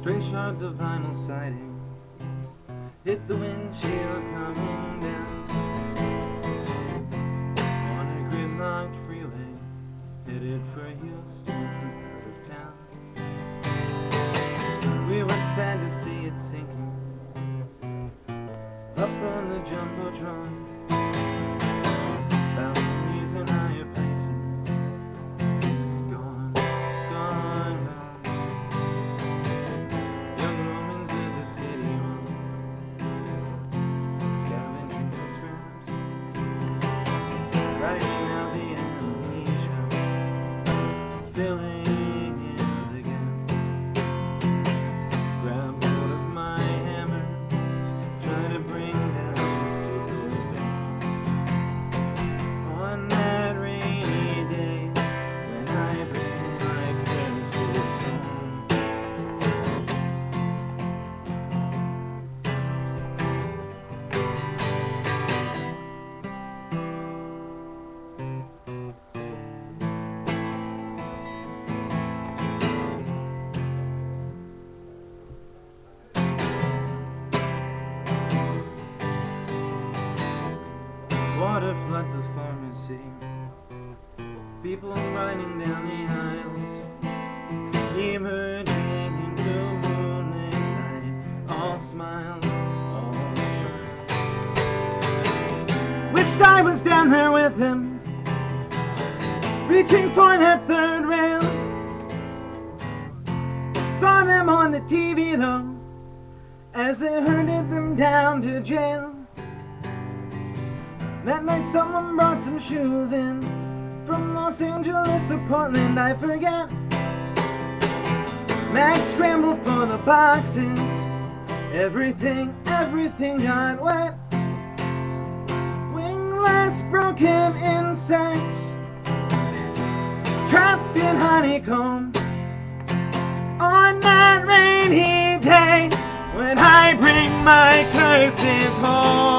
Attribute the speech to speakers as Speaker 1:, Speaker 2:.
Speaker 1: Stray shards of vinyl siding hit the windshield coming down. On a gridlocked freeway, headed for Houston, out of town. We were sad to see it sinking up on the jumbotron. Floods the pharmacy. People running down the aisles. Emerging into moonlit night. All smiles, all smiles. Wished I was down there with him. Reaching for that third rail. Saw them on the TV though. As they herded them down to jail. That night someone brought some shoes in From Los Angeles or Portland, I forget. Max scrambled for the boxes. Everything, everything got wet. Wingless broken insects. Trapped in honeycomb. On that rainy day When I bring my curses home